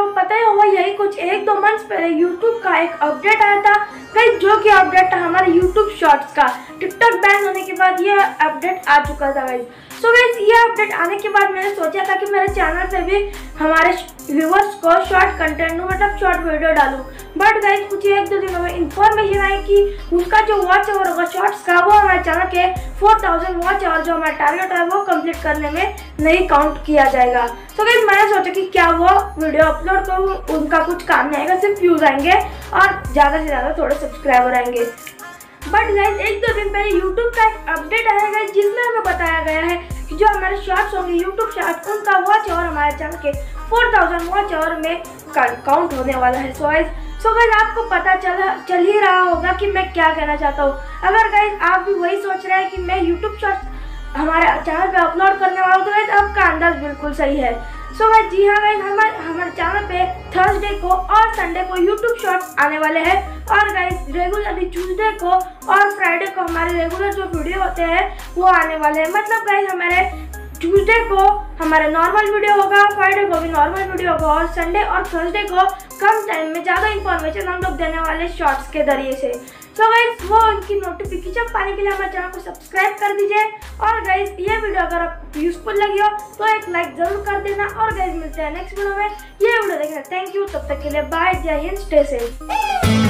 एक दो मंथ्स पहले यूट्यूब का एक अपडेट आया था। कई जो कि अपडेट था हमारे यूट्यूब शॉर्ट्स का। टिकटॉक बैन होने के बाद यह अपडेट आ चुका था गाइज़ सो वैसे ये अपडेट आने के बाद मैंने सोचा था कि मेरे चैनल पे भी हमारे व्यूवर्स को शॉर्ट कंटेंट दूँ मतलब शॉर्ट वीडियो डालूँ। बट गाइज़ कुछ एक दो दिनों में इन्फॉर्मेशन आई कि उसका जो वॉच ओवर होगा शॉर्ट्स का, वो हमारे चैनल के 4000 वॉच ओवर जो हमारा टारगेट है, वो कंप्लीट करने में नहीं काउंट किया जाएगा। तो गाइज़ मैंने सोचा कि क्या वो वीडियो अपलोड करूँ, उनका कुछ काम नहीं आएगा, सिर्फ़ व्यूज़ आएँगे और ज़्यादा से ज़्यादा थोड़े सब्सक्राइबर आएँगे। बट गाइज़ एक दो दिन पहले यूट्यूब का एक अपडेट आया गाइज़ जिसमें हमें बताया गया है जो हमारे शॉर्ट्स होंगे यूट्यूब शॉर्ट्स, उनका वॉच और हमारे चैनल के 4000 वॉच और में काउंट होने वाला है। सो गाइज़ सो गाइज़ आपको पता चला, चल ही रहा होगा कि मैं क्या कहना चाहता हूँ। अगर गाइज़ आप भी वही सोच रहे हैं कि मैं यूट्यूब शॉर्ट्स हमारे चैनल पे अपलोड करने वाला तो वैसे आपका अंदाज बिल्कुल सही है। सो so जी हाँ गाइज़ हमारे हमारे चैनल पे थर्सडे को और संडे को यूट्यूब शॉर्ट्स आने वाले हैं। और गाइज़ रेगुलरली ट्यूजडे को और फ्राइडे को हमारे रेगुलर जो वीडियो होते हैं, वो आने वाले हैं। मतलब गाइज़ हमारे ट्यूसडे को, हमारा नॉर्मल वीडियो होगा फ्राइडे को भी नॉर्मल वीडियो होगा, और संडे और थर्सडे को कम टाइम में ज़्यादा इन्फॉर्मेशन हम लोग देने वाले शॉर्ट्स के ज़रिए से। सो so गाइज़ वो उनकी नोटिफिकेशन पाने के लिए हमारे चैनल को सब्सक्राइब कर दीजिए। और गाइज़ ये वीडियो अगर आप यूजफुल लगी हो तो एक लाइक ज़रूर कर देना। और गाइज़ मिलते हैं नेक्स्ट वीडियो में। ये वीडियो देखना थैंक यू तब तक के लिए बाय जय हिंद स्टे सेफ़